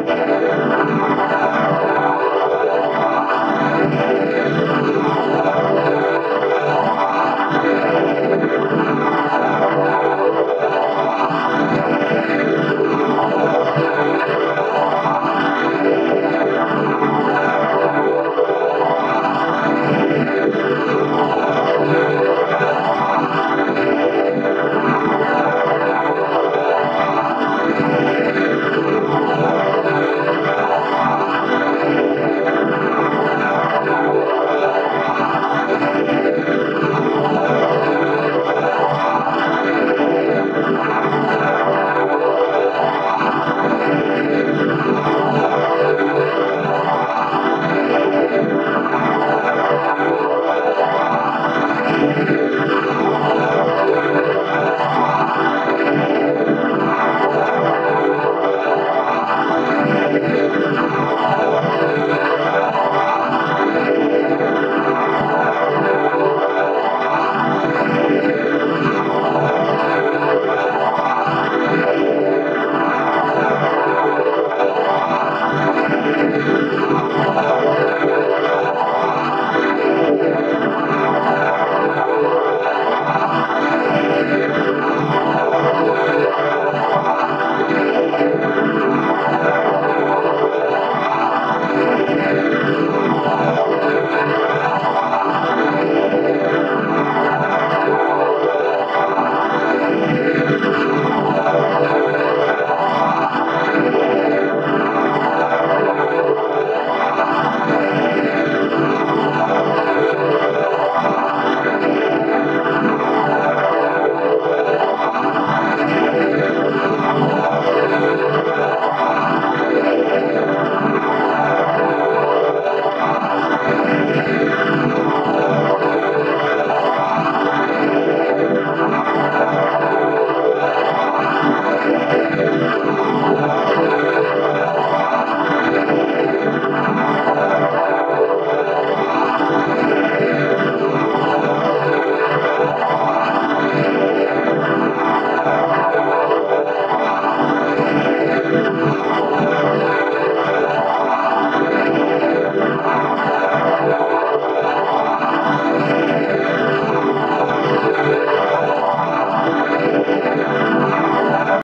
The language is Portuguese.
Música